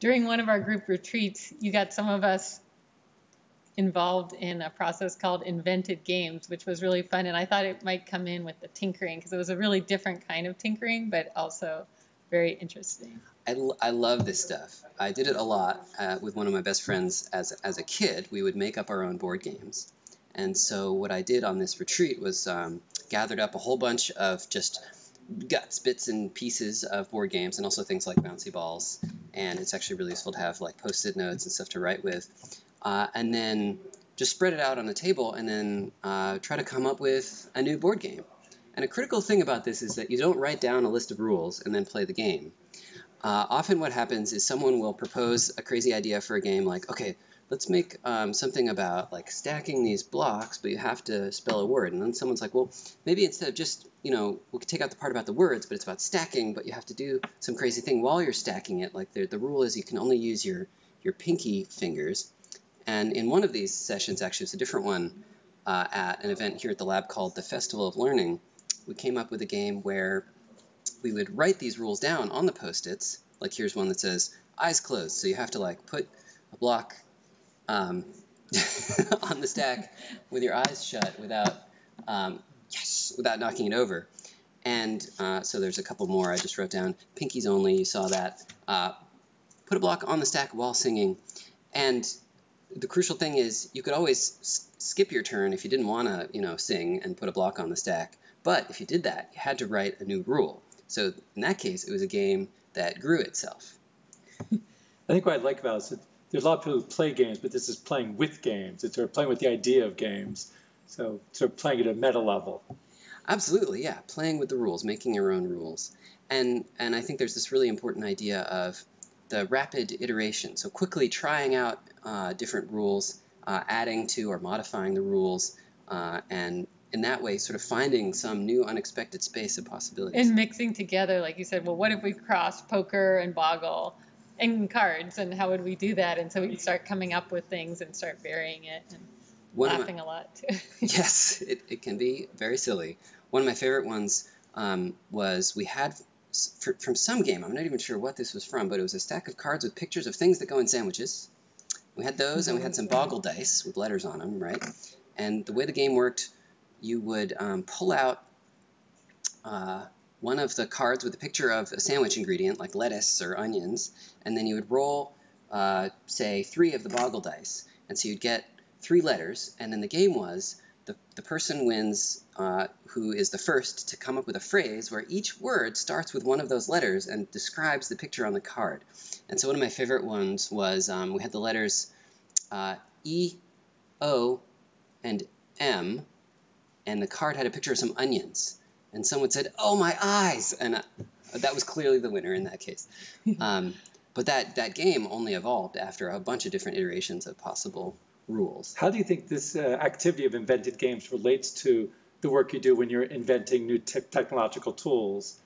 during one of our group retreats, you got some of us involved in a process called invented games, which was really fun. And I thought it might come in with the tinkering because it was a really different kind of tinkering, but also very interesting. I, I love this stuff. I did it a lot uh, with one of my best friends as, as a kid. We would make up our own board games. And so what I did on this retreat was um, gathered up a whole bunch of just guts, bits, and pieces of board games, and also things like bouncy balls. And it's actually really useful to have like post-it notes and stuff to write with. Uh, and then just spread it out on the table, and then uh, try to come up with a new board game. And a critical thing about this is that you don't write down a list of rules and then play the game. Uh, often what happens is someone will propose a crazy idea for a game like, okay, let's make um, something about like stacking these blocks, but you have to spell a word. And then someone's like, well, maybe instead of just, you know, we could take out the part about the words, but it's about stacking, but you have to do some crazy thing while you're stacking it. Like the, the rule is you can only use your, your pinky fingers. And in one of these sessions, actually, it's a different one uh, at an event here at the lab called the Festival of Learning, we came up with a game where we would write these rules down on the post-its. Like here's one that says eyes closed, so you have to like put a block um, on the stack with your eyes shut without um, yes without knocking it over. And uh, so there's a couple more I just wrote down. Pinkies only, you saw that. Uh, put a block on the stack while singing. And the crucial thing is you could always skip your turn if you didn't want to, you know, sing and put a block on the stack. But if you did that, you had to write a new rule. So in that case, it was a game that grew itself. I think what I like about it is there's a lot of people who play games, but this is playing with games. It's sort of playing with the idea of games. So sort of playing at a meta level. Absolutely, yeah. Playing with the rules, making your own rules. And and I think there's this really important idea of the rapid iteration. So quickly trying out uh, different rules, uh, adding to or modifying the rules, uh, and in that way, sort of finding some new unexpected space of possibilities. And mixing together, like you said, well, what if we cross poker and boggle and cards, and how would we do that? And so we start coming up with things and start varying it and One laughing my, a lot too. yes, it, it can be very silly. One of my favorite ones um, was we had for, from some game, I'm not even sure what this was from, but it was a stack of cards with pictures of things that go in sandwiches. We had those, and we had some boggle dice with letters on them, right? And the way the game worked you would um, pull out uh, one of the cards with a picture of a sandwich ingredient, like lettuce or onions, and then you would roll, uh, say, three of the boggle dice. And so you'd get three letters, and then the game was the, the person wins uh, who is the first to come up with a phrase where each word starts with one of those letters and describes the picture on the card. And so one of my favorite ones was um, we had the letters uh, E, O, and M, and the card had a picture of some onions. And someone said, "Oh, my eyes!" And uh, that was clearly the winner in that case. Um, but that that game only evolved after a bunch of different iterations of possible rules. How do you think this uh, activity of invented games relates to the work you do when you're inventing new te- technological tools?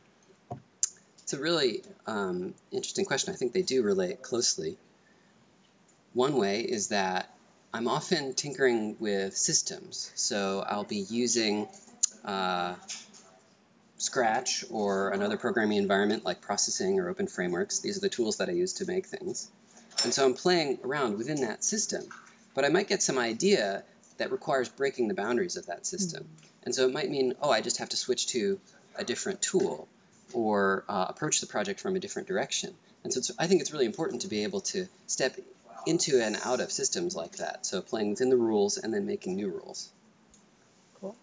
It's a really um, interesting question. I think they do relate closely. One way is that I'm often tinkering with systems. So I'll be using uh, Scratch or another programming environment like processing or open frameworks. These are the tools that I use to make things. And so I'm playing around within that system. But I might get some idea that requires breaking the boundaries of that system. And so it might mean, oh, I just have to switch to a different tool or uh, approach the project from a different direction. And so I think it's really important to be able to step into and out of systems like that. So playing within the rules and then making new rules. Cool.